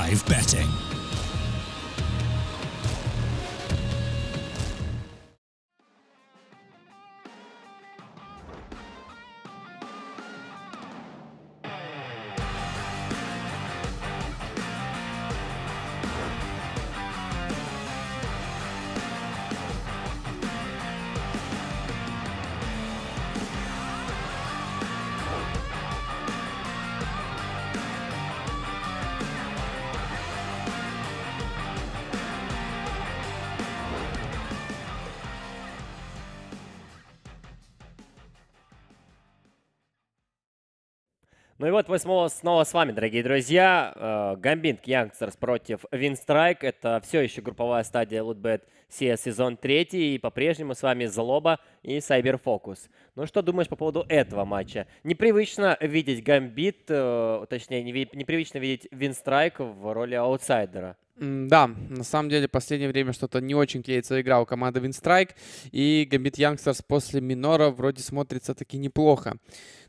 live betting. И вот мы снова, снова с вами, дорогие друзья. Э, Gambit Youngsters против Winstrike. Это все еще групповая стадия Loot.bet CS сезон 3. И по-прежнему с вами Злоба и CyberFocus. Ну что думаешь по поводу этого матча? Непривычно видеть Гамбит, э, точнее, непривычно видеть Winstrike в роли аутсайдера. Да, на самом деле, в последнее время что-то не очень клеится игра у команды Winstrike. И Gambit Youngsters после минора вроде смотрится таки неплохо.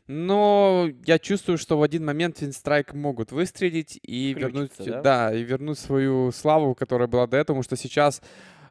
Но я чувствую, что в один момент Винстрайк могут выстрелить и вернуть, да? да, и вернуть свою славу, которая была до этого, потому что сейчас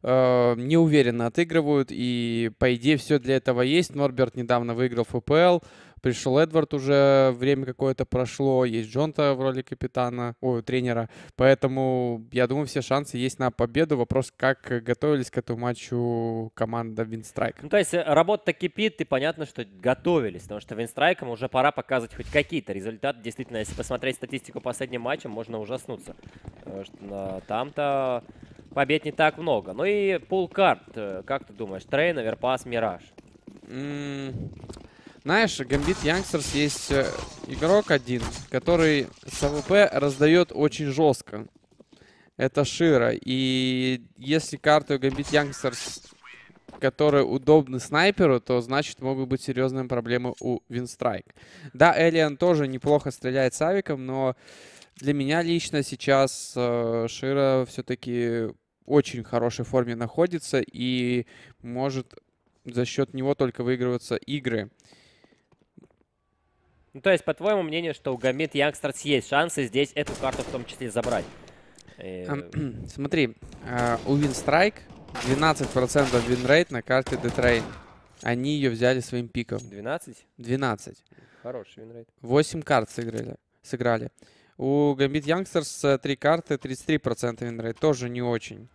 э, неуверенно отыгрывают, и по идее все для этого есть. Норберт недавно выиграл ФПЛ, Пришел Эдвард уже, время какое-то прошло, есть Джонта в роли капитана, ой, тренера. Поэтому, я думаю, все шансы есть на победу. Вопрос, как готовились к этому матчу команда Винстрайк. Ну, то есть э, работа кипит, и понятно, что готовились, потому что Винстрайкам уже пора показывать хоть какие-то результаты. Действительно, если посмотреть статистику последним матчем, можно ужаснуться. Там-то побед не так много. Ну и пул карт, э, как ты думаешь, Train, Overpass, Mirage? Знаешь, Gambit Youngsters есть э, игрок один, который с АВП раздает очень жестко. Это Широ. И если карты Gambit Youngsters, которые удобны снайперу, то значит могут быть серьезные проблемы у Винстрайк. Да, Элиан тоже неплохо стреляет с авиком, но для меня лично сейчас э, Шира все-таки очень хорошей форме находится и может за счет него только выигрываться игры. Ну, то есть, по твоему мнению, что у Гамит Янгстерс есть шансы здесь эту карту в том числе забрать? И... Смотри, uh, у Winstrike 12% винрейт на карте de_train. Они ее взяли своим пиком. 12? 12. Хороший винрейт. 8 карт сыграли. сыграли. У Gambit Youngsters 3 карты, 33% винрейт. Тоже не очень.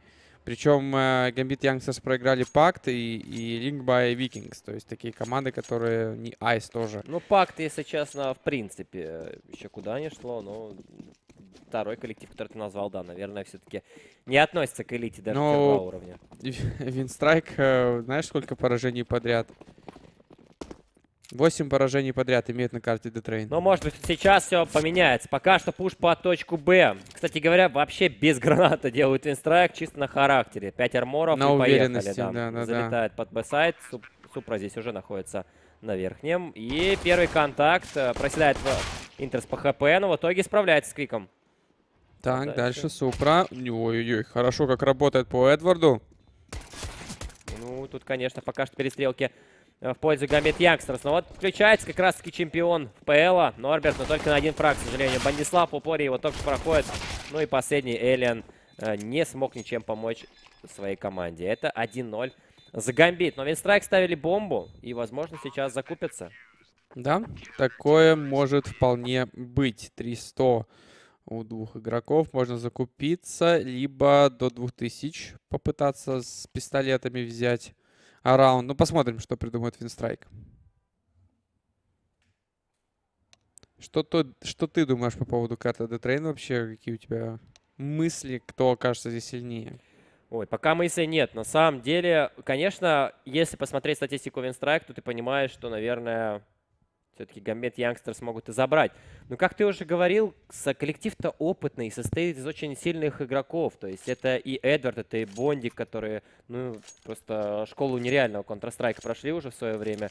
Причем э, Gambit Youngsters проиграли Пакт и, и Vikings. То есть такие команды, которые не айс тоже. Ну, Пакт, если честно, в принципе, еще куда не шло. Но второй коллектив, который ты назвал, да, наверное, все-таки не относится к элите даже но первого уровня. Winstrike, э, знаешь, сколько поражений подряд? 8 поражений подряд имеет на карте de_train. Ну, может быть, сейчас все поменяется. Пока что пуш по точку Б. Кстати говоря, вообще без гранат делают Winstrike чисто на характере. 5 арморов на и уверенности, поехали. Да. Да, да, Залетает да. под Б-сайт. Суп Супра здесь уже находится на верхнем. И первый контакт. Э, проседает interz по ХП, но в итоге справляется с Квиком. Так, дальше, дальше Супра. Ой-ой-ой, хорошо как работает по Эдварду. Ну, тут, конечно, пока что перестрелки в пользу Гамбит Янгстерс. Но вот включается как раз-таки чемпион ПЛа Норберт, но только на один фраг, к сожалению. Бандислав в упоре его только проходит. Ну и последний Элиан э, не смог ничем помочь своей команде. Это 1-0 за Гамбит. Но Винстрайк ставили бомбу и, возможно, сейчас закупятся. Да, такое может вполне быть. 300 у двух игроков. Можно закупиться, либо до 2000 попытаться с пистолетами взять раунд. Ну, посмотрим, что придумает Винстрайк. Что, то, что ты думаешь по поводу карты Детрейн вообще? Какие у тебя мысли, кто окажется здесь сильнее? Ой, пока мыслей нет. На самом деле, конечно, если посмотреть статистику Винстрайк, то ты понимаешь, что, наверное, все-таки Гамбет Янгстер смогут и забрать. Но, как ты уже говорил, коллектив-то опытный, состоит из очень сильных игроков. То есть это и Эдвард, это и Бондик, которые, ну, просто школу нереального Counter-Strike прошли уже в свое время.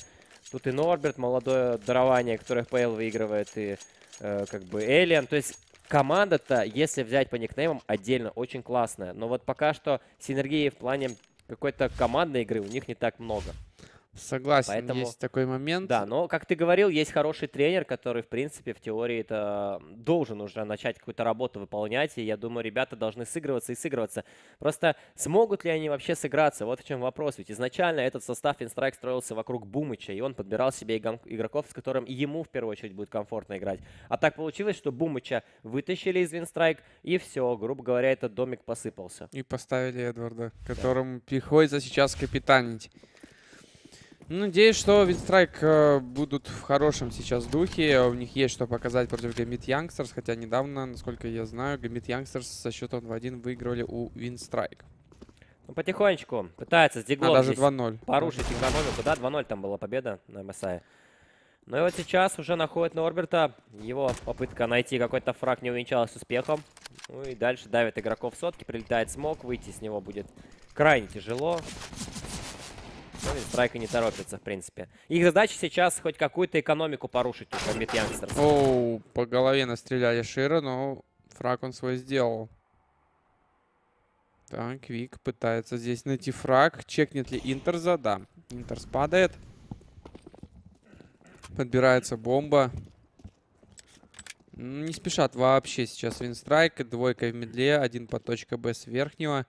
Тут и Норберт, молодое дарование, которое FPL выигрывает, и э, как бы Элиан. То есть команда-то, если взять по никнеймам, отдельно очень классная. Но вот пока что синергии в плане какой-то командной игры у них не так много. Согласен, Поэтому- есть такой момент. Да, но, как ты говорил, есть хороший тренер, который, в принципе, в теории это должен уже начать какую-то работу выполнять, и я думаю, ребята должны сыгрываться и сыгрываться. Просто смогут ли они вообще сыграться? Вот в чем вопрос. Ведь изначально этот состав Инстрайк строился вокруг Бумыча, и он подбирал себе игрок- игроков, с которым ему, в первую очередь, будет комфортно играть. А так получилось, что Бумыча вытащили из Винстрайк, и все, грубо говоря, этот домик посыпался. И поставили Эдварда, которому приходится сейчас капитанить. Надеюсь, что Winstrike э, будут в хорошем сейчас духе. У них есть что показать против Gambit Youngsters. Хотя недавно, насколько я знаю, Gambit Youngsters со счетом 2-1 выиграли у Winstrike. Ну, потихонечку пытается А, С диглов даже здесь 2-0. порушить экономику. Да, 2-0 там была победа на МСА. Ну и вот сейчас уже находит Норберта. Его попытка найти какой-то фраг не увенчалась успехом. Ну и дальше давит игроков сотки. Прилетает смог. Выйти с него будет крайне тяжело. Ну, Страйка не торопится, в принципе. Их задача сейчас хоть какую-то экономику порушить у Комбит Янгстерс. Оу, по голове настреляли Шира, но фраг он свой сделал. Так, Вик пытается здесь найти фраг. Чекнет ли Интерза? Да, Интерс падает. Подбирается бомба. Не спешат вообще сейчас Winstrike. Двойка в мидле, один по точка Б с верхнего.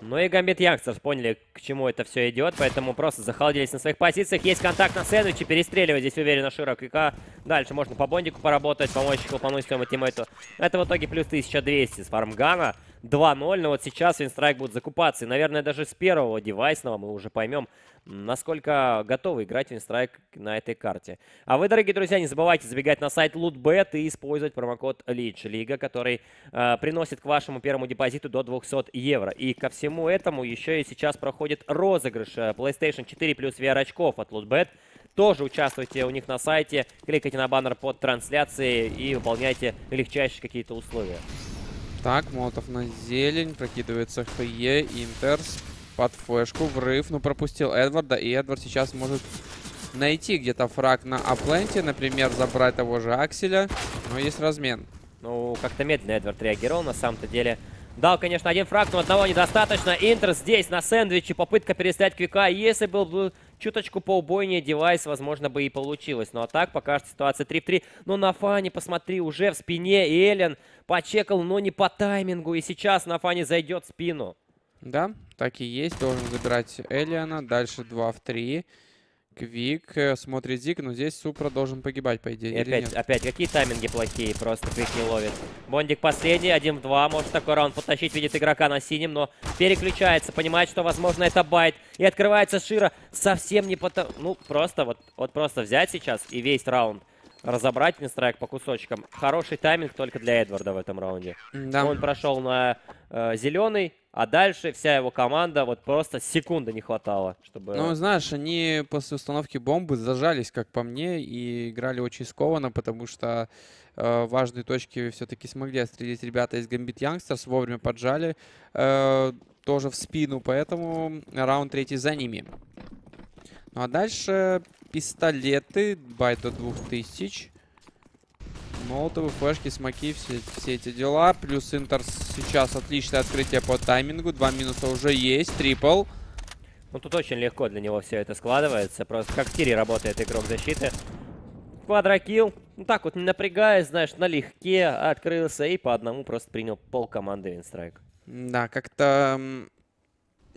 Ну и Gambit Youngsters поняли, к чему это все идет, поэтому просто захалдились на своих позициях. Есть контакт на сэндвиче, перестреливает здесь уверенно Широ Квика. Дальше можно по бондику поработать, помочь хлопануть своему тиммейту. Это в итоге плюс 1200 с фармгана. 2-0, но вот сейчас Winstrike будет закупаться. И, наверное, даже с первого девайсного мы уже поймем, насколько готовы играть Winstrike на этой карте. А вы, дорогие друзья, не забывайте забегать на сайт LootBet и использовать промокод Лига, который э, приносит к вашему первому депозиту до 200 евро. И ко всему этому еще и сейчас проходит розыгрыш э, PlayStation 4 плюс VR очков от LootBet. Тоже участвуйте у них на сайте, кликайте на баннер под трансляцией и выполняйте легчайшие какие-то условия. Так, Молотов на зелень, прокидывается ХЕ, Интерс под флешку, врыв, но пропустил Эдварда, и Эдвард сейчас может найти где-то фраг на апленте, например, забрать того же Акселя, но есть размен. Ну, как-то медленно Эдвард реагировал, на самом-то деле. Дал, конечно, один фраг, но одного недостаточно. Интер здесь, на сэндвиче, попытка перестрелять Квика. Если был бы чуточку поубойнее девайс, возможно, бы и получилось. Ну, а так, пока что ситуация 3 в 3. Но на фане, посмотри, уже в спине Эллен почекал, но не по таймингу. И сейчас на фане зайдет спину. Да, так и есть, должен забирать Элиана, дальше 2 в 3. Квик э, смотрит Зиг, но здесь Супра должен погибать, по идее, И опять, нет? опять, какие тайминги плохие, просто Квик не ловит. Бондик последний, 1 в 2, может такой раунд потащить, видит игрока на синем, но переключается, понимает, что, возможно, это bait. И открывается Шира совсем не по... то- Ну, просто вот, вот просто взять сейчас и весь раунд разобрать Winstrike по кусочкам. Хороший тайминг только для Эдварда в этом раунде. Да, Он прошел на зеленый, а дальше вся его команда вот просто секунды не хватало, чтобы... Ну, знаешь, они после установки бомбы зажались, как по мне, и играли очень скованно, потому что э, важные точки все-таки смогли отстрелить ребята из Gambit Youngsters, вовремя поджали э, тоже в спину, поэтому раунд третий за ними. Ну а дальше пистолеты, buy до 2000. Молотовы, флешки, смоки, все, все эти дела. Плюс Интерс сейчас отличное открытие по таймингу. Два минуса уже есть. Трипл. Ну, тут очень легко для него все это складывается. Просто как в тире работает игрок защиты. Квадрокилл. Ну, так вот, не напрягаясь, знаешь, налегке открылся и по одному просто принял пол команды Винстрайк. Да, как-то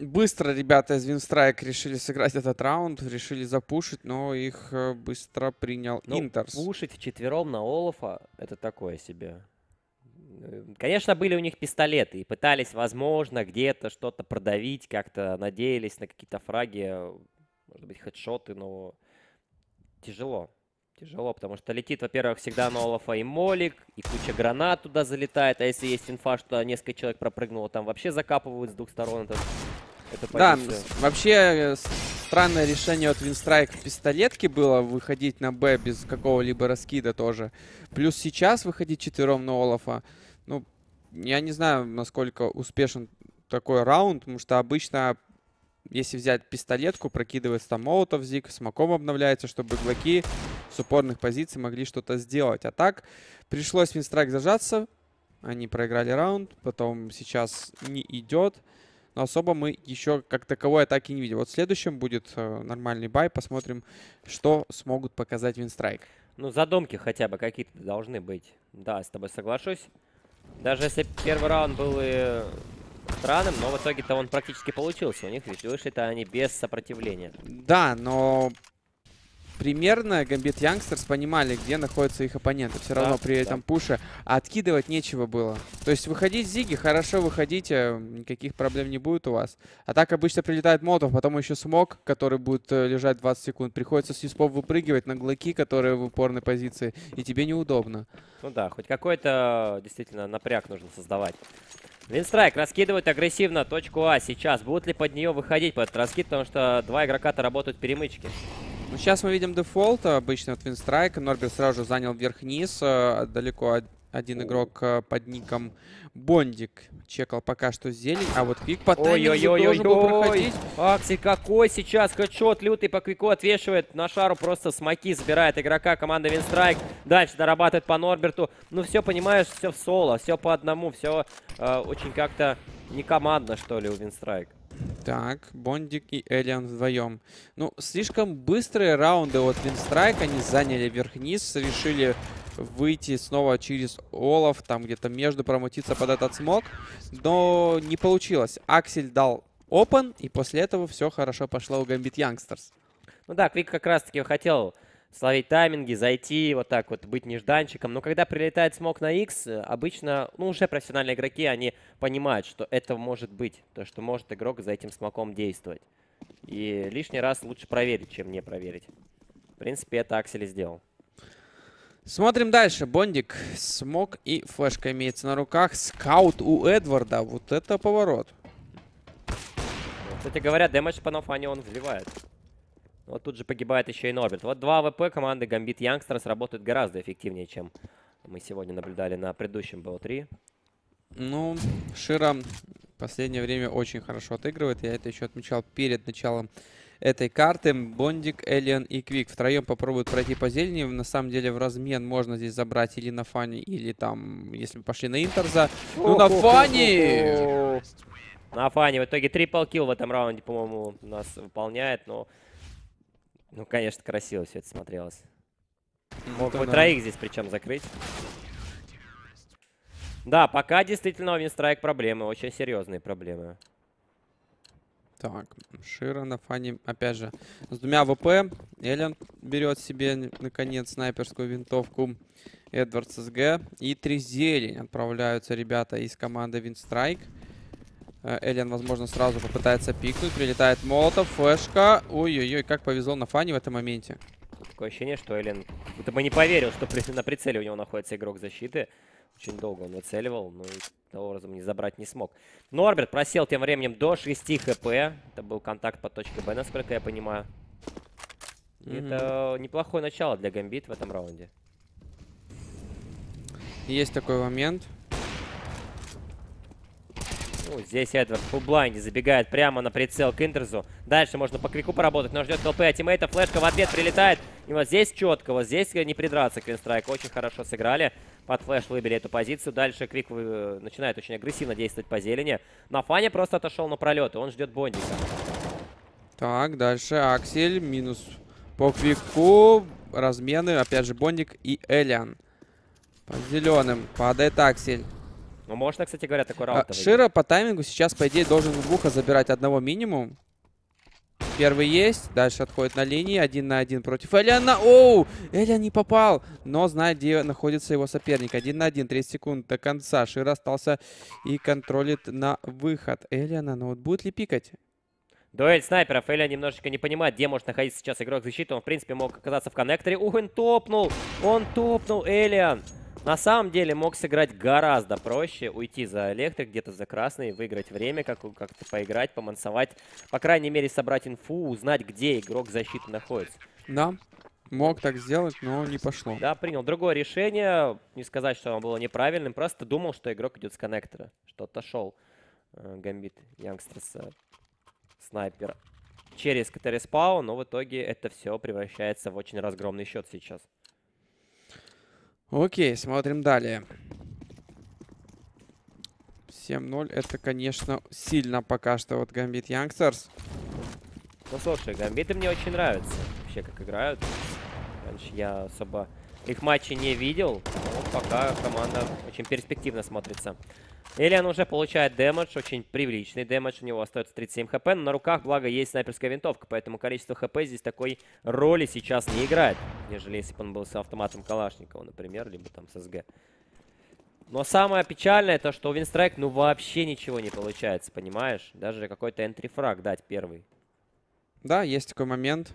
быстро ребята из Винстрайк решили сыграть этот раунд, решили запушить, но их э, быстро принял Ну, Интерс. Пушить вчетвером на Олафа — это такое себе. Конечно, были у них пистолеты и пытались, возможно, где-то что-то продавить, как-то надеялись на какие-то фраги, э, может быть, хедшоты, но тяжело. Тяжело, потому что летит, во-первых, всегда на Олафа и молик, и куча гранат туда залетает, а если есть инфа, что несколько человек пропрыгнуло, там вообще закапывают с двух сторон эту, эту Да, вообще э, странное решение от Винстрайк в пистолетке было выходить на Б без какого-либо раскида тоже. Плюс сейчас выходить четвером на Олафа. Ну, я не знаю, насколько успешен такой раунд, потому что обычно, если взять пистолетку, прокидывается там молотов зик, смоком обновляется, чтобы игроки с упорных позиций могли что-то сделать. А так, пришлось Винстрайк зажаться, они проиграли раунд, потом сейчас не идет. Но особо мы еще как таковой атаки не видим. Вот в следующем будет э, нормальный бай, посмотрим, что смогут показать Винстрайк. Ну, задумки хотя бы какие-то должны быть. Да, с тобой соглашусь. Даже если первый раунд был и странным, но в итоге-то он практически получился у них, ведь вышли-то они без сопротивления. Да, но примерно Гамбит Янгстерс понимали, где находятся их оппоненты. Все равно при этом да. пуше. А откидывать нечего было. То есть выходить Зиги, хорошо выходите, никаких проблем не будет у вас. А так обычно прилетает Молотов, потом еще smoke, который будет э, лежать 20 секунд. Приходится с юспов выпрыгивать на глоки, которые в упорной позиции, и тебе неудобно. Ну да, хоть какой-то действительно напряг нужно создавать. Winstrike раскидывает агрессивно точку А сейчас. Будут ли под нее выходить под этот раскид, потому что два игрока-то работают перемычки. Ну, сейчас мы видим дефолт, обычно от Winstrike. Норберт сразу же занял вверх-вниз, э, далеко один игрок э, под ником Бондик чекал пока что зелень, а вот Квик по таймингу ой, ой, должен был проходить. Акси какой сейчас хэдшот лютый по Квику отвешивает. На шару просто смоки забирает игрока команды Винстрайк. Дальше дорабатывает по Норберту. Ну все, понимаешь, все в соло, все по одному, все э, очень как-то не командно, что ли, у Винстрайк. Так, Бондик и Элиан вдвоем. Ну, слишком быстрые раунды от Винстрайк. Они заняли вверх-вниз, решили выйти снова через Олаф, там где-то между промутиться под этот смог. Но не получилось. Аксель дал опен, и после этого все хорошо пошло у Гамбит Янгстерс. Ну да, Квик как раз-таки хотел словить тайминги, зайти, вот так вот, быть нежданчиком. Но когда прилетает смог на X, обычно, ну, уже профессиональные игроки, они понимают, что это может быть, то, что может игрок за этим смоком действовать. И лишний раз лучше проверить, чем не проверить. В принципе, это Аксель сделал. Смотрим дальше. Бондик, smoke и флешка имеется на руках. Скаут у Эдварда. Вот это поворот. Кстати говоря, damage по Нофане он вливает. Вот тут же погибает еще и Норберт. Вот два AWP команды Gambit Youngsters работают гораздо эффективнее, чем мы сегодня наблюдали на предыдущем БО-3. Ну, Шира в последнее время очень хорошо отыгрывает. Я это еще отмечал перед началом этой карты. Бондик, Элиан и Квик втроем попробуют пройти по зелени. На самом деле в размен можно здесь забрать или на фане, или там, если мы пошли на Интерза. Ну, на фане! На фане. В итоге трипл килл в этом раунде, по-моему, нас выполняет. Но, ну, конечно, красиво все это смотрелось. Мог бы троих здесь причем закрыть. Да, пока действительно у Винстрайк проблемы, очень серьезные проблемы. Так, Шира на фане, опять же, с двумя ВП. Эллен берет себе, наконец, снайперскую винтовку. Эдвард СГ. И три зелень отправляются ребята из команды Винстрайк. Э, Эллен, возможно, сразу попытается пикнуть. Прилетает Молотов, флешка. Ой-ой-ой, как повезло на фане в этом моменте. Такое ощущение, что Эллен будто бы не поверил, что при, на прицеле у него находится игрок защиты. Очень долго он выцеливал, но таким образом не забрать не смог. Норберт просел тем временем до 6 HP. Это был контакт по точке Б, насколько я понимаю. Mm -hmm. Это неплохое начало для Гамбит в этом раунде. Есть такой момент. Ну, здесь Эдвард в блайнде забегает прямо на прицел к Интерзу. Дальше можно по крику поработать, но ждет help от тиммейта. Флешка в ответ прилетает. И вот здесь четко, вот здесь не придраться к Winstrike. Очень хорошо сыграли. Под флеш выбили эту позицию. Дальше Крик э, начинает очень агрессивно действовать по зелени. На фане просто отошел на пролет, и он ждет Бондика. Так, дальше Аксель. Минус по Квику. Размены. Опять же Бондик и Элиан. По зеленым. Падает Аксель. Ну, можно, кстати говоря, такой раунд. А, Шира по таймингу сейчас, по идее, должен в Буха забирать одного минимум. Первый есть. Дальше отходит на линии. Один на один против Элиана. Оу! Элиан не попал. Но знает, где находится его соперник. Один на один. 30 секунд до конца. Шира остался и контролит на выход. Элиана, ну вот будет ли пикать? Дуэль снайперов. Элиан немножечко не понимает, где может находиться сейчас игрок защиты. Он, в принципе, мог оказаться в коннекторе. Ух, он топнул! Он топнул, Элиан! На самом деле мог сыграть гораздо проще, уйти за электрик, где-то за красный, выиграть время, как-то как поиграть, помансовать. По крайней мере, собрать инфу, узнать, где игрок защиты находится. Да, мог так сделать, но не пошло. Да, принял другое решение. Не сказать, что оно было неправильным, просто думал, что игрок идет с коннектора. Что отошел э, Gambit Youngsters снайпер через КТ респаун, но в итоге это все превращается в очень разгромный счет сейчас. Окей, смотрим далее. 7-0. Это, конечно, сильно пока что вот Gambit Youngsters. Ну, слушай, гамбиты мне очень нравятся. Вообще, как играют. Раньше я особо их матчи не видел. Пока команда очень перспективно смотрится. Элиан уже получает дэмэдж, очень приличный дэмэдж. У него остается 37 хп, но на руках, благо, есть снайперская винтовка. Поэтому количество хп здесь такой роли сейчас не играет. Нежели если бы он был с автоматом Калашникова, например, либо там с СГ. Но самое печальное, то что у Винстрайк ну вообще ничего не получается, понимаешь? Даже какой-то энтрифраг дать первый. Да, есть такой момент.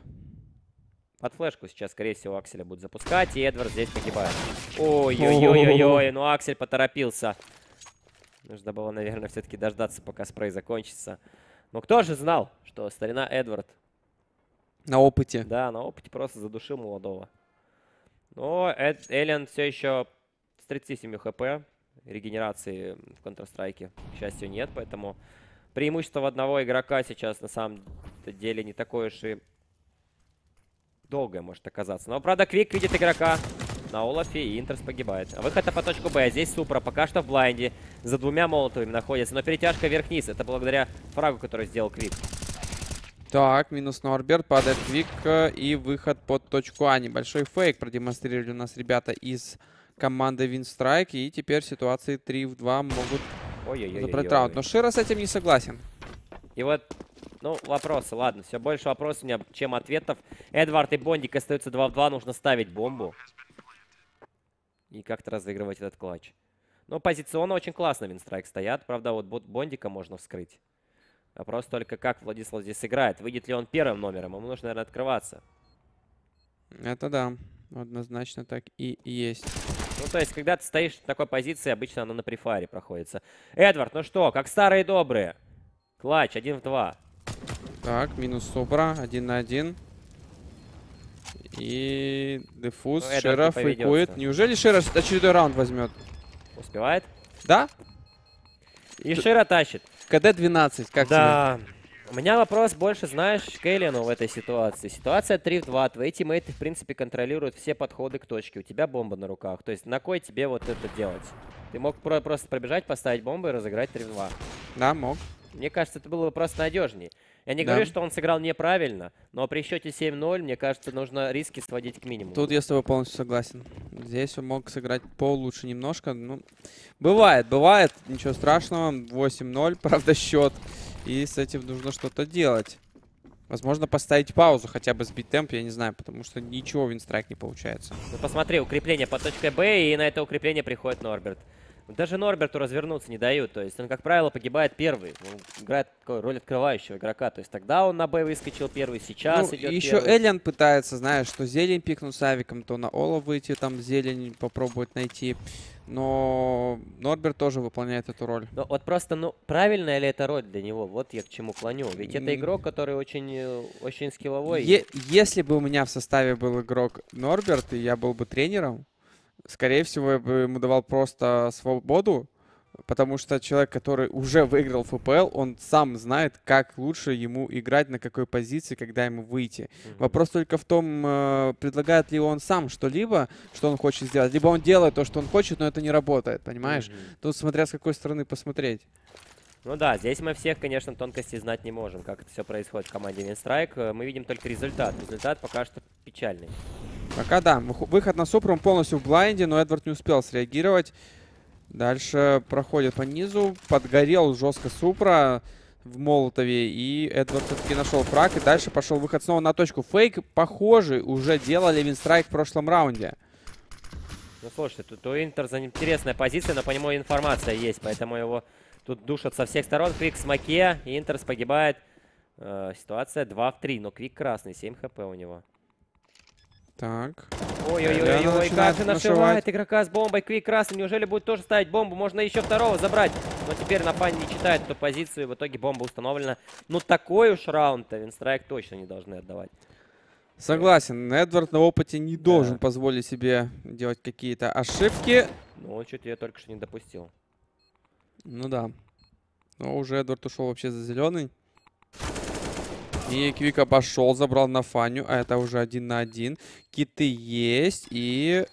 Под флешку сейчас, скорее всего, Акселя будут запускать, и Эдвард здесь погибает. Ой-ой-ой-ой-ой, ну Аксель поторопился. Нужно было, наверное, все-таки дождаться, пока спрей закончится. Но кто же знал, что старина Эдвард... На опыте. Да, на опыте просто задушил молодого. Но Эд, Эллен все еще с 37 хп. Регенерации в Counter-Strike, к счастью, нет, поэтому преимущество в одного игрока сейчас на самом деле не такое уж и долгое может оказаться. Но, правда, Квик видит игрока на Олафе, и Интерс погибает. Выход по точку Б. Здесь Супра пока что в блайнде. За двумя молотовыми находится. Но перетяжка вверх-вниз. Это благодаря фрагу, который сделал Квик. Так, минус Норберт, падает Квик э, и выход под точку А. Небольшой фейк продемонстрировали у нас ребята из команды Winstrike. И теперь ситуации 3 в 2 могут забрать раунд. Но Шира с этим не согласен. И вот, ну, вопросы, ладно, все больше вопросов у меня, чем ответов. Эдвард и Бондик остаются 2 в 2, нужно ставить бомбу. И как-то разыгрывать этот клатч. Но позиционно очень классно Винстрайк стоят. Правда, вот Бондика можно вскрыть. Вопрос только, как Владислав здесь играет. Выйдет ли он первым номером? Ему нужно, наверное, открываться. Это да. Однозначно так и есть. Ну, то есть, когда ты стоишь в такой позиции, обычно она на префаре проходится. Эдвард, ну что, как старые добрые. Клатч, один в два. Так, минус Собра, один на один. И дефуз, ну, Шера фейкует. Неужели Шера очередной раунд возьмет? Успевает? Да? И Т Шира тащит. КД-12, как Да. Тебе? У меня вопрос больше, знаешь, к Эллену в этой ситуации. Ситуация 3 в 2. Твои тиммейты, в принципе, контролируют все подходы к точке. У тебя бомба на руках. То есть на кой тебе вот это делать? Ты мог про просто пробежать, поставить бомбу и разыграть 3 в 2. Да, мог. Мне кажется, это было бы просто надежнее. Я не да. говорю, что он сыграл неправильно, но при счете 7-0, мне кажется, нужно риски сводить к минимуму. Тут я с тобой полностью согласен. Здесь он мог сыграть получше немножко. Ну, бывает, бывает. Ничего страшного. 8-0, правда, счет. И с этим нужно что-то делать. Возможно, поставить паузу, хотя бы сбить темп, я не знаю, потому что ничего в Винстрайк не получается. Ну, посмотри, укрепление по точке Б, и на это укрепление приходит Норберт. Даже Норберту развернуться не дают. То есть он, как правило, погибает первый. Он играет такую роль открывающего игрока. То есть тогда он на Б выскочил первый, сейчас ну, идет еще первый. Эллен пытается, знаешь, что зелень пикнуть с авиком, то на Ола выйти, там зелень попробовать найти. Но Норберт тоже выполняет эту роль. Но вот просто, ну, правильная ли эта роль для него? Вот я к чему клоню. Ведь это игрок, который очень, э, очень скилловой. Е если бы у меня в составе был игрок Норберт, и я был бы тренером, скорее всего, я бы ему давал просто свободу, потому что человек, который уже выиграл ФПЛ, он сам знает, как лучше ему играть, на какой позиции, когда ему выйти. Mm-hmm. Вопрос только в том, э, предлагает ли он сам что-либо, что он хочет сделать, либо он делает то, что он хочет, но это не работает, понимаешь? Mm-hmm. Тут смотря с какой стороны посмотреть. Ну да, здесь мы всех, конечно, тонкостей знать не можем, как это все происходит в команде Винстрайк. Э, мы видим только результат. Результат пока что печальный. Пока да. Выход на Супру, он полностью в блайнде, но Эдвард не успел среагировать. Дальше проходит по низу. Подгорел жестко Супра в Молотове. И Эдвард все-таки нашел фраг. И дальше пошел выход снова на точку. Фейк похожий уже делали Winstrike в прошлом раунде. Ну, слушайте, тут у Интерза интересная позиция, но по нему информация есть. Поэтому его тут душат со всех сторон. Квик с Маке. Интерс погибает. Э, ситуация 2 в 3. Но Квик красный. 7 хп у него. Так. Ой-ой-ой, как же нашивает игрока с бомбой. Квик красный. Неужели будет тоже ставить бомбу? Можно еще второго забрать. Но теперь на пане не читает эту позицию. В итоге бомба установлена. Ну такой уж раунд-то Винстрайк точно не должны отдавать. Согласен. Эдвард на опыте не должен да. позволить себе делать какие-то ошибки. Ну, чуть я только что не допустил. Ну да. Но уже Эдвард ушел вообще за зеленый. И Квик пошел, забрал на Фаню, а это уже один на один. Киты есть, и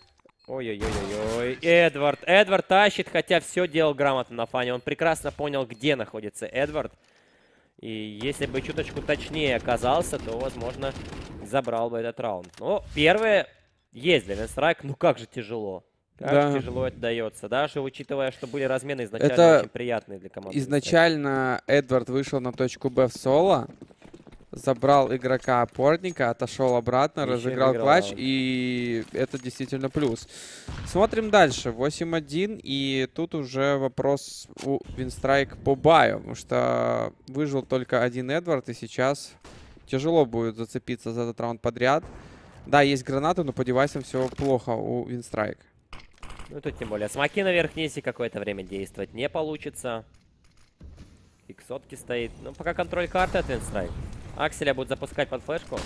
Ой-ой-ой-ой. Эдвард. Эдвард тащит, хотя все делал грамотно на фане. Он прекрасно понял, где находится Эдвард. И если бы чуточку точнее оказался, то, возможно, забрал бы этот раунд. Но первое есть для Венстрайк. Ну как же тяжело. Как Да. же тяжело это дается. Даже учитывая, что были размены изначально Это очень приятные для команды. Изначально Эдвард вышел на точку Б в соло, забрал игрока опорника, отошел обратно, Еще и разыграл выиграл клатч, и это действительно плюс. Смотрим дальше. 8-1, и тут уже вопрос у Винстрайк по баю, потому что выжил только один Эдвард, и сейчас тяжело будет зацепиться за этот раунд подряд. Да, есть гранаты, но по девайсам все плохо у Винстрайк. Ну тут тем более смоки наверх нисе какое-то время действовать не получится. Иксотки стоит. Ну пока контроль карты от Винстрайк. Акселя будет запускать под флешку.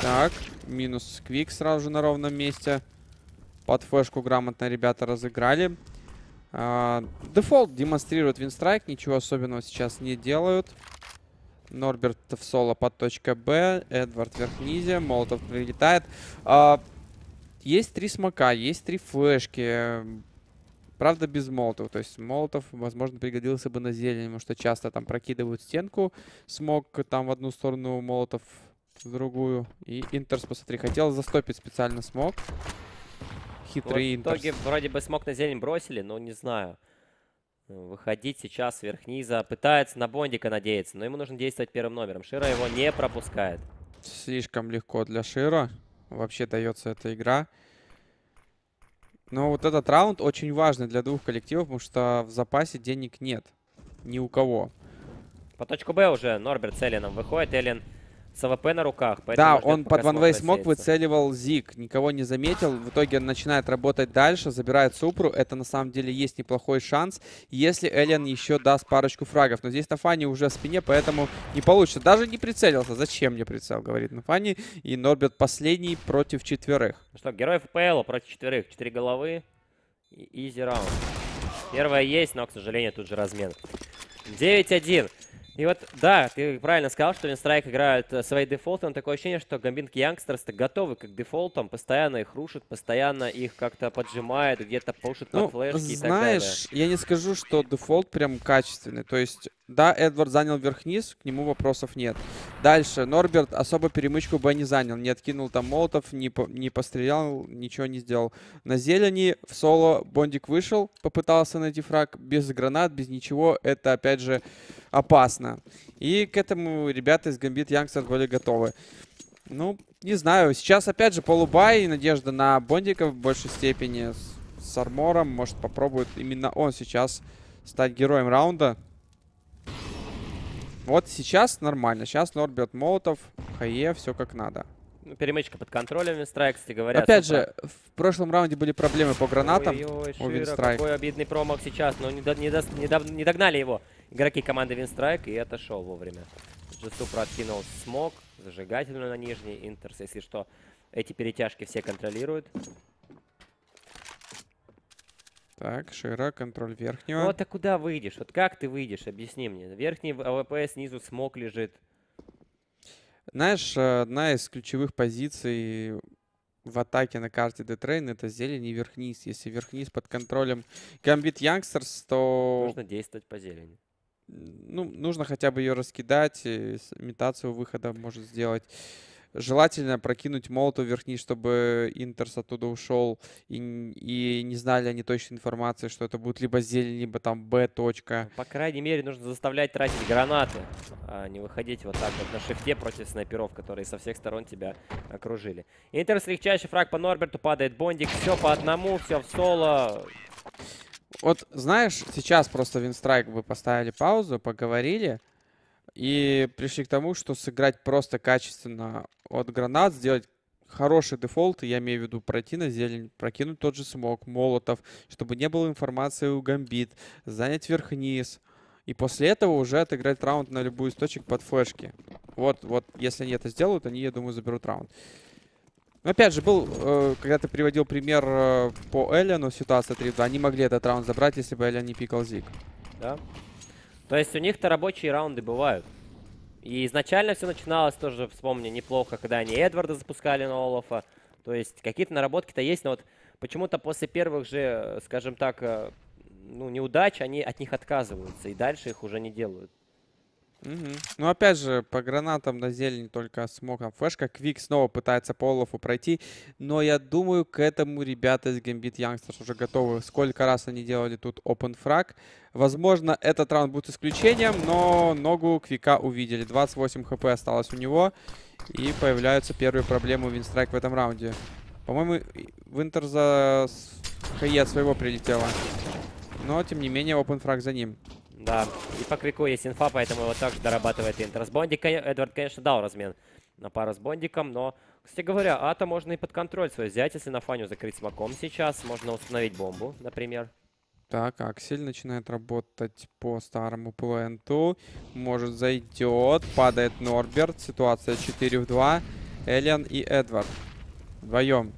Так, минус квик сразу же на ровном месте. Под флешку грамотно ребята разыграли. А, Дефолт демонстрирует винстрайк, ничего особенного сейчас не делают. Норберт в соло под точкой Б, Эдвард вверх Молотов прилетает. А, есть три смока, есть три флешки. Правда, без молотов. То есть молотов, возможно, пригодился бы на зелень, потому что часто там прокидывают стенку. Смог там в одну сторону, молотов в другую. И Интерс, посмотри, хотел застопить специально смог. Вот Хитрый в Интерс. итоге вроде бы смог на зелень бросили, но не знаю. Выходить сейчас вс верх-низа. Пытается на Бондика надеяться, но ему нужно действовать первым номером. Шира его не пропускает. Слишком легко для Шира. Вообще дается эта игра. Но вот этот раунд очень важный для двух коллективов, потому что в запасе денег нет. Ни у кого. По точку Б уже Норберт с Элленом выходит. Эллен с AWP на руках. Да, он под one-way smoke выцеливал Зиг, никого не заметил. В итоге он начинает работать дальше, забирает Супру. Это на самом деле есть неплохой шанс, если Эллен еще даст парочку фрагов. Но здесь Нафани уже в спине, поэтому не получится. Даже не прицелился. Зачем мне прицел, говорит Нафани. И Норберт последний против четверых. Ну что, герой ФПЛ против четверых. Четыре головы. И изи раунд. Первая есть, но, к сожалению, тут же размен. 9-1. И вот, да, ты правильно сказал, что Винстрайк играют э, свои дефолты, но такое ощущение, что Гамбинг Янгстерс-то готовы к дефолтам, постоянно их рушат, постоянно их как-то поджимают, где-то пушат Ну, под флешки и так далее. знаешь, я не скажу, что дефолт прям качественный. То есть, да, Эдвард занял верх-низ, к нему вопросов нет. Дальше, Норберт особо перемычку Б не занял. Не откинул там молотов, не, по- не пострелял, ничего не сделал. На зелени в соло Бондик вышел, попытался найти фраг без гранат, без ничего. Это, опять же, опасно. И к этому ребята из Gambit Youngsters были готовы. Ну, не знаю. Сейчас, опять же, полубай и надежда на Бондика в большей степени с, с армором. Может, попробует именно он сейчас стать героем раунда. Вот сейчас нормально. Сейчас Норберт Молотов, Хае, все как надо. Ну, перемычка под контролем Винстрайк, кстати говоря. Опять же, в прошлом раунде были проблемы по гранатам. У Винстрайк. какой обидный промах сейчас, но не, до- не дос- не дов- не догнали его игроки команды Винстрайк и отошел вовремя. Джесу прокинул смог, зажигательную на нижний, Интерс, если что, эти перетяжки все контролируют. Так, Шира, контроль верхнего. Вот а куда выйдешь? Вот как ты выйдешь? Объясни мне. Верхний AWP, снизу smoke лежит. Знаешь, э, одна из ключевых позиций в атаке на карте de_train это зелень и верх-низ. Если верх-низ под контролем Gambit Youngsters, то Нужно действовать по зелени. ну, нужно хотя бы ее раскидать, с- имитацию выхода может сделать. Желательно прокинуть молоту верхний, чтобы Интерс оттуда ушел, и, и не знали они точной информации, что это будет либо зелень, либо там Б точка. Ну, По крайней мере, нужно заставлять тратить гранаты, а не выходить вот так вот на шифте против снайперов, которые со всех сторон тебя окружили. Интерс легчайший фраг по Норберту, падает Бондик, все по одному, все в соло. Вот знаешь, сейчас просто Винстрайк вы поставили паузу, поговорили и пришли к тому, что сыграть просто качественно от гранат, сделать хороший дефолт, я имею в виду пройти на зелень, прокинуть тот же смог, молотов, чтобы не было информации у гамбит, занять верх-низ. И после этого уже отыграть раунд на любую из точек под флешки. Вот, вот, если они это сделают, они, я думаю, заберут раунд. Но опять же, был, э, когда ты приводил пример э, по Эллену, ситуация 3 они могли этот раунд забрать, если бы Эллен не пикал Зиг. Да? То есть у них-то рабочие раунды бывают. И изначально все начиналось тоже, вспомни, неплохо, когда они Эдварда запускали на Олафа. То есть какие-то наработки-то есть, но вот почему-то после первых же, э, скажем так, э, ну, неудач, они от них отказываются, и дальше их уже не делают. Угу. Ну, опять же, по гранатам на зелень только смоком флешка. Квик снова пытается по Олафу пройти. Но я думаю, к этому ребята из Gambit Youngsters уже готовы. Сколько раз они делали тут open фраг. Возможно, этот раунд будет исключением, но ногу Квика увидели. 28 хп осталось у него. И появляются первые проблемы у Винстрайк в этом раунде. По-моему, Винтер за ХЕ своего прилетело. Но, тем не менее, open фраг за ним. Да, и по Квику есть инфа, поэтому его также дорабатывает Интер. С Бондика Эдвард, конечно, дал размен на пару с Бондиком, но, кстати говоря, Ата можно и под контроль свой взять, если на Фаню закрыть смоком сейчас. Можно установить бомбу, например. Так, Аксель начинает работать по старому пленту. Может, зайдет. Падает Норберт. Ситуация 4 в 2. Элиан и Эдвард. Вдвоем.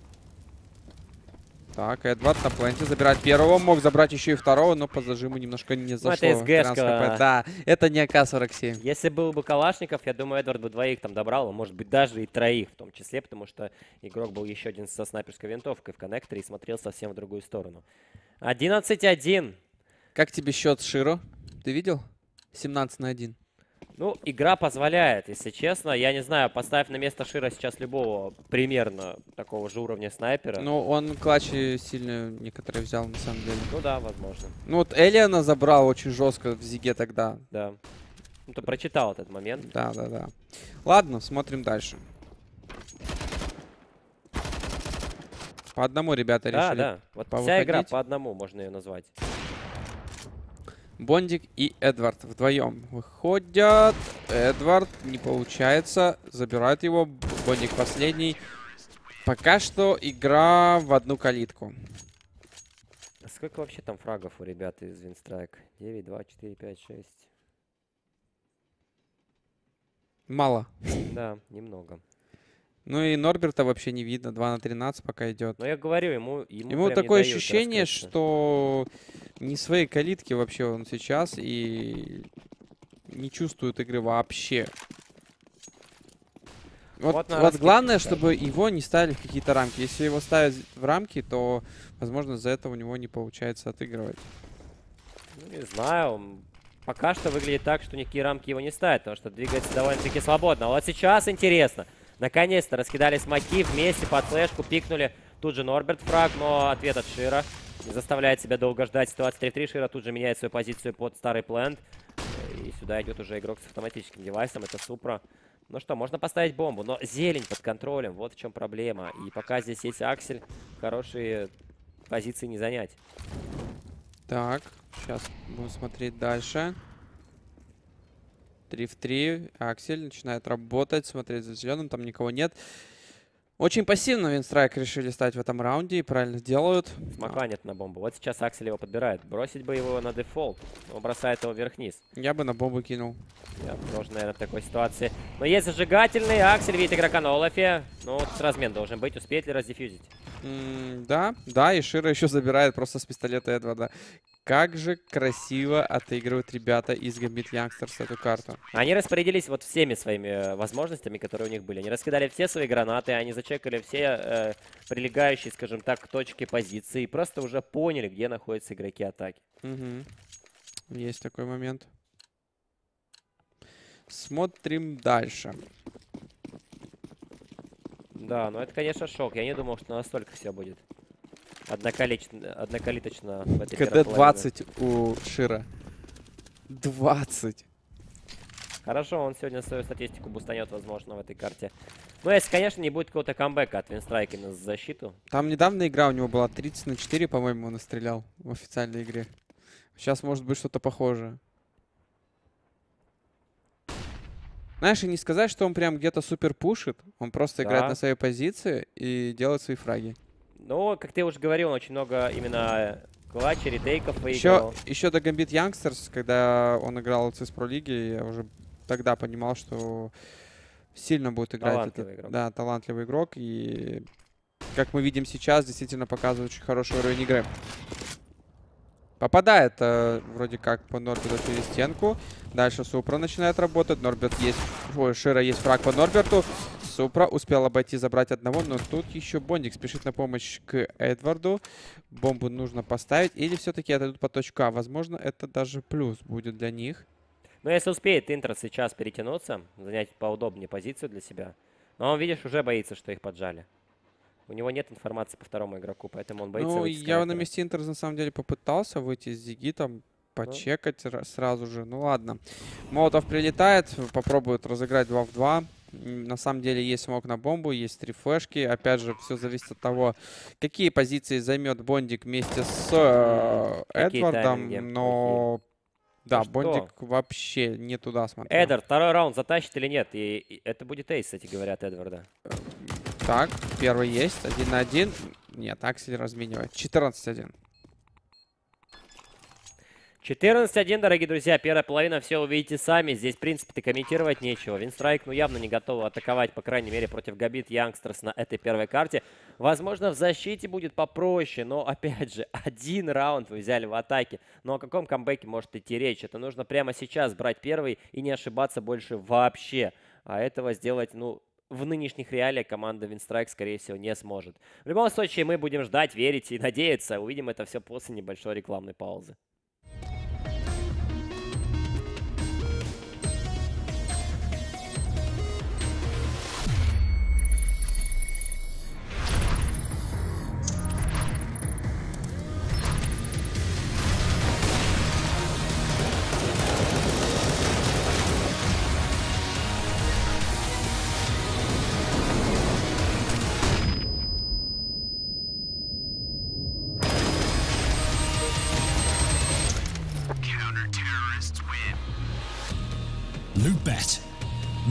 Так, Эдвард на пленте забирает первого. Мог забрать еще и второго, но по зажиму немножко не зашло. Ну, это СГшка. Да, это не АК-47. Если был бы Калашников, я думаю, Эдвард бы двоих там добрал, а может быть даже и троих в том числе, потому что игрок был еще один со снайперской винтовкой в коннекторе и смотрел совсем в другую сторону. 11-1. Как тебе счет Широ? Ты видел? 17 на 1. Ну, игра позволяет, если честно. Я не знаю, поставь на место Шира сейчас любого примерно такого же уровня снайпера. Ну, он клатчи сильно некоторые взял, на самом деле. Ну да, возможно. Ну, вот Элиана забрал очень жестко в Зиге тогда. Да. Ну, ты прочитал этот момент. Да, да, да. Ладно, смотрим дальше. По одному ребята да, решили Да, Вот вся игра по одному, можно ее назвать. Бондик и Эдвард вдвоем выходят. Эдвард не получается. Забирает его. Бондик последний. Пока что игра в одну калитку. А сколько вообще там фрагов у ребят из Винстрайк? 9, 2, 4, 5, 6. Мало. Да, немного. Ну и Норберта вообще не видно. 2 на 13 пока идет. Но я говорю, ему Ему, ему такое ощущение, что не своей калитки вообще он сейчас и не чувствует игры вообще. Вот, вот, вот главное, чтобы его не ставили в какие-то рамки. Если его ставят в рамки, то, возможно, из-за этого у него не получается отыгрывать. Ну, не знаю. Пока что выглядит так, что никакие рамки его не ставят, потому что двигается довольно-таки свободно. Вот сейчас интересно. Наконец-то раскидали смоки вместе под флешку, пикнули. Тут же Норберт фраг, но ответ от Шира не заставляет себя долго ждать. Ситуация 3-3. Шира тут же меняет свою позицию под старый плент. И сюда идет уже игрок с автоматическим девайсом. Это Супра. Ну что, можно поставить бомбу, но зелень под контролем. Вот в чем проблема. И пока здесь есть Аксель, хорошие позиции не занять. Так, сейчас будем смотреть дальше. 3 в 3. Аксель начинает работать, смотреть за зеленым. Там никого нет. Очень пассивно Winstrike решили стать в этом раунде и правильно делают. Смока нет на бомбу. Вот сейчас Аксель его подбирает. Бросить бы его на дефолт. Он бросает его вверх-вниз. Я бы на бомбу кинул. Я тоже, наверное, в такой ситуации. Но есть зажигательный. Аксель видит игрока на Олафе. Ну, вот размен должен быть. Успеет ли раздефьюзить? Mm, да, да, и Шира еще забирает просто с пистолета Эдварда. Как же красиво отыгрывают ребята из Gambit Youngsters эту карту. Они распорядились вот всеми своими э, возможностями, которые у них были. Они раскидали все свои гранаты, они зачекали все э, прилегающие, скажем так, точки позиции. И просто уже поняли, где находятся игроки атаки. Угу. Есть такой момент. Смотрим дальше. Да, ну это, конечно, шок. Я не думал, что настолько все будет. Одноколично, однокалиточно в этой КД 20 у Шира. 20. Хорошо, он сегодня свою статистику бустанет, возможно, в этой карте. Ну, если, конечно, не будет какого-то камбэка от Винстрайка на защиту. Там недавно игра у него была 30 на 4, по-моему, он настрелял в официальной игре. Сейчас может быть что-то похожее. Знаешь, и не сказать, что он прям где-то супер пушит. Он просто да. играет на своей позиции и делает свои фраги. Ну, как ты уже говорил, он очень много именно клатчей, ретейков выиграл. Еще, еще до Gambit Youngsters, когда он играл в CS Pro League, я уже тогда понимал, что сильно будет играть. Талантливый этот, игрок. Да, талантливый игрок. И, как мы видим сейчас, действительно показывает очень хороший уровень игры. Попадает э, вроде как по Норберту через стенку. Дальше Супра начинает работать. Норберт есть... Ой, Шира есть фраг по Норберту. Супра. Успел обойти, забрать одного, но тут еще Бондик спешит на помощь к Эдварду. Бомбу нужно поставить. Или все-таки отойдут по точку А. Возможно, это даже плюс будет для них. Но если успеет Интер сейчас перетянуться, занять поудобнее позицию для себя. Но он, видишь, уже боится, что их поджали. У него нет информации по второму игроку, поэтому он боится Ну, я на месте Интер на самом деле попытался выйти с Зиги, там почекать ра- сразу же. Ну ладно. Молотов прилетает, попробует разыграть 2 в 2. На самом деле есть смог на бомбу, есть три флешки. Опять же, все зависит от того, какие позиции займет Бондик вместе с э, Эдвардом. тайминги Но да, что? Бондик вообще не туда смотрел. Эдвард, второй раунд затащит или нет? И, и это будет эйс, кстати, говорят Эдварда. Так, первый есть, один на один. Нет, Аксель разменивает. 14-1. 14-1, дорогие друзья. Первая половина, все увидите сами. Здесь, в принципе-то, комментировать нечего. Винстрайк, ну, явно не готовы атаковать, по крайней мере, против Габит Янгстерс на этой первой карте. Возможно, в защите будет попроще, но, опять же, один раунд вы взяли в атаке. Но о каком камбэке может идти речь? Это нужно прямо сейчас брать первый и не ошибаться больше вообще. А этого сделать, ну, в нынешних реалиях команда Винстрайк, скорее всего, не сможет. В любом случае, мы будем ждать, верить и надеяться. Увидим это все после небольшой рекламной паузы.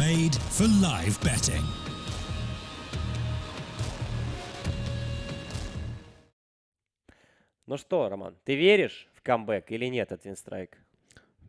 Made for live betting. Ну что, Роман, ты веришь в камбэк или нет от Винстрайк?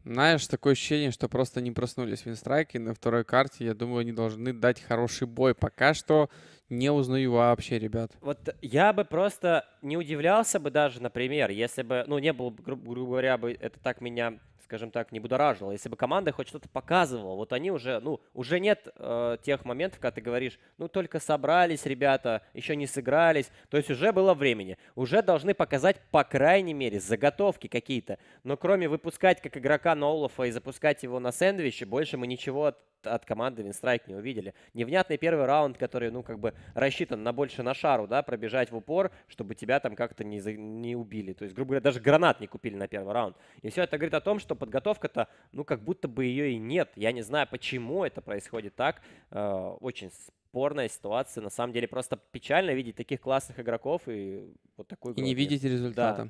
Знаешь, такое ощущение, что просто не проснулись Винстрайки. На второй карте, я думаю, они должны дать хороший бой. Пока что не узнаю вообще, ребят. Вот я бы просто не удивлялся бы даже, например, если бы, ну, не было, бы, гру- грубо говоря, бы это так меня, скажем так, не будоражило, если бы команда хоть что-то показывала. Вот они уже, ну, уже нет э, тех моментов, когда ты говоришь, ну, только собрались ребята, еще не сыгрались, то есть уже было времени. Уже должны показать, по крайней мере, заготовки какие-то. Но кроме выпускать как игрока Ноулофа и запускать его на сэндвиче, больше мы ничего от, от команды Винстрайк не увидели. Невнятный первый раунд, который, ну, как бы рассчитан на больше на шару, да, пробежать в упор, чтобы тебя там как-то не, за- не убили. То есть, грубо говоря, даже гранат не купили на первый раунд. И все это говорит о том, что подготовка-то, ну, как будто бы ее и нет. Я не знаю, почему это происходит так. Э, очень спорная ситуация. На самом деле, просто печально видеть таких классных игроков и вот такой И не видите результата.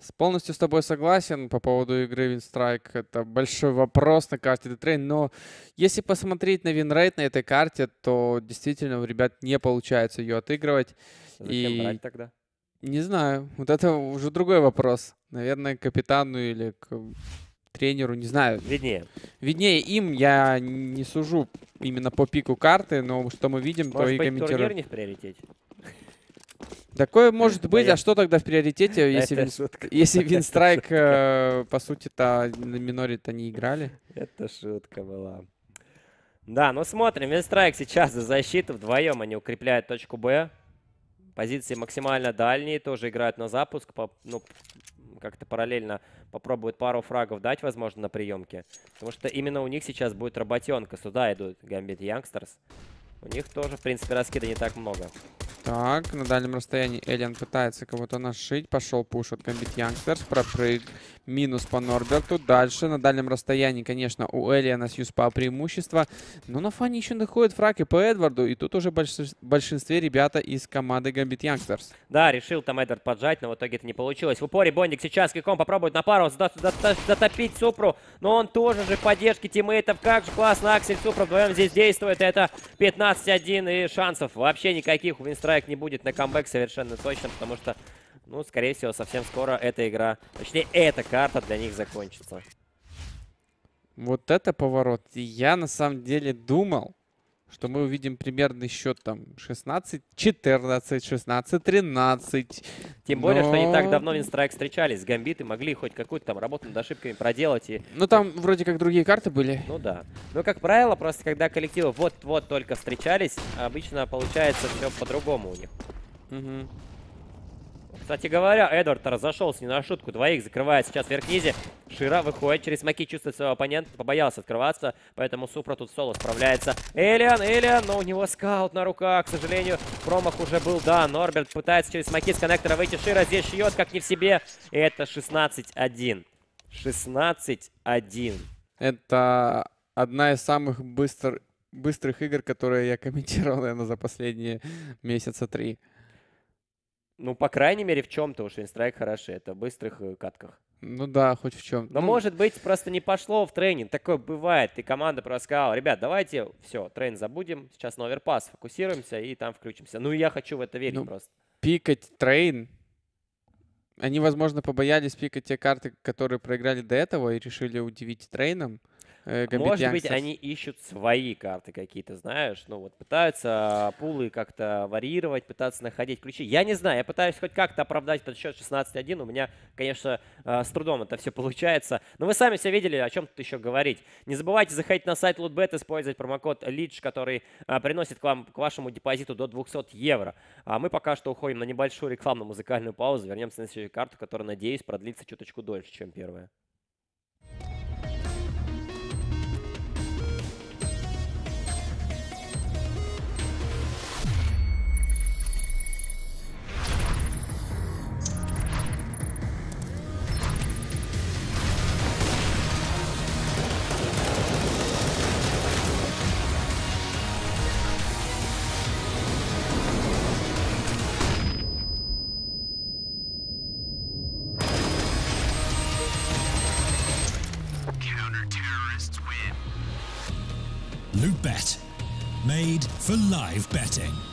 С- Полностью с тобой согласен по поводу игры Winstrike. Это большой вопрос на карте de_train. Но если посмотреть на винрейт на этой карте, то действительно у ребят не получается ее отыгрывать. Зачем и- брать тогда? Не знаю. Вот это уже другой вопрос. Наверное, к капитану или к тренеру, не знаю. Виднее. Виднее им, я не сужу именно по пику карты, но что мы видим, то Может и быть, комментирую. турнир не в приоритете? Такое может быть, а что тогда в приоритете, если, Вин- если Винстрайк, э, по сути-то, на миноре-то не играли? Это шутка была. Да, ну смотрим. Винстрайк сейчас за защиту. Вдвоем они укрепляют точку Б. Позиции максимально дальние. Тоже играют на запуск. По- ну, как-то параллельно попробуют пару фрагов дать, возможно, на приемке. Потому что именно у них сейчас будет работенка. Сюда идут Gambit Youngsters. У них тоже, в принципе, раскида не так много. Так, на дальнем расстоянии Элиан пытается кого-то нашить. Пошел пуш от Gambit Youngsters. Пропрыг. Минус по Норберту. Дальше на дальнем расстоянии, конечно, у Элиана с USP преимущество. Но nafany еще находит фраг и по Эдварду. И тут уже в большинс- большинстве ребята из команды Gambit Youngsters. Да, решил там Эдвард поджать, но в итоге это не получилось. В упоре Бондик сейчас киком попробует на пару зато- зато- затопить Супру, но он тоже же в поддержке тиммейтов. Как же классно Аксель Супра вдвоем здесь действует. Это 15-1 и шансов вообще никаких у Winstrike не будет на камбэк совершенно точно, потому что, ну, скорее всего, совсем скоро эта игра, точнее, эта карта для них закончится. Вот это поворот. Я на самом деле думал, что мы увидим примерный счет там 16, 14, 16, 13. Тем более, что не так Но- давно Винстрайк встречались с Гамбиты, могли хоть какую-то там работу над ошибками проделать. И, Ну там вроде как другие карты были. ну да. Но, как правило, просто когда коллективы вот-вот только встречались, обычно получается все по-другому у них. Мгм. Кстати говоря, Эдвард разошелся не на шутку. Двоих закрывает сейчас вверх низе. Шира выходит через маки, чувствует своего оппонента. Побоялся открываться, поэтому Супра тут соло справляется. Элиан, Элиан, но у него скаут на руках. К сожалению, промах уже был, да. Норберт пытается через маки с коннектора выйти. Шира здесь шьет, как не в себе. И это 16-1. 16-1. Это одна из самых быстр- быстрых игр, которые я комментировал, наверное, за последние месяца три. Ну, по крайней мере, в чем-то уж Winstrike хороши. Это в быстрых э, катках. Ну да, хоть в чем. Но, может быть, просто не пошло в тренинг. Такое бывает. И команда просто сказала, ребят, давайте, все, Train забудем. Сейчас на Overpass фокусируемся и там включимся. Ну, я хочу в это верить Ну, просто. пикать Train. Они, возможно, побоялись пикать те карты, которые проиграли до этого и решили удивить трейном. Э, Gambit Может быть, они ищут свои карты какие-то, знаешь. Ну, вот пытаются пулы как-то варьировать, пытаться находить ключи. Я не знаю, я пытаюсь хоть как-то оправдать этот счет 16-1. У меня, конечно, э, с трудом это все получается. Но вы сами все видели, о чем тут еще говорить. Не забывайте заходить на сайт Lootbet, использовать промокод LIDGE, который приносит к вам, к вашему депозиту до 200 евро. А мы пока что уходим на небольшую рекламную музыкальную паузу. Вернемся на следующую карту, которая, надеюсь, продлится чуточку дольше, чем первая. For live betting.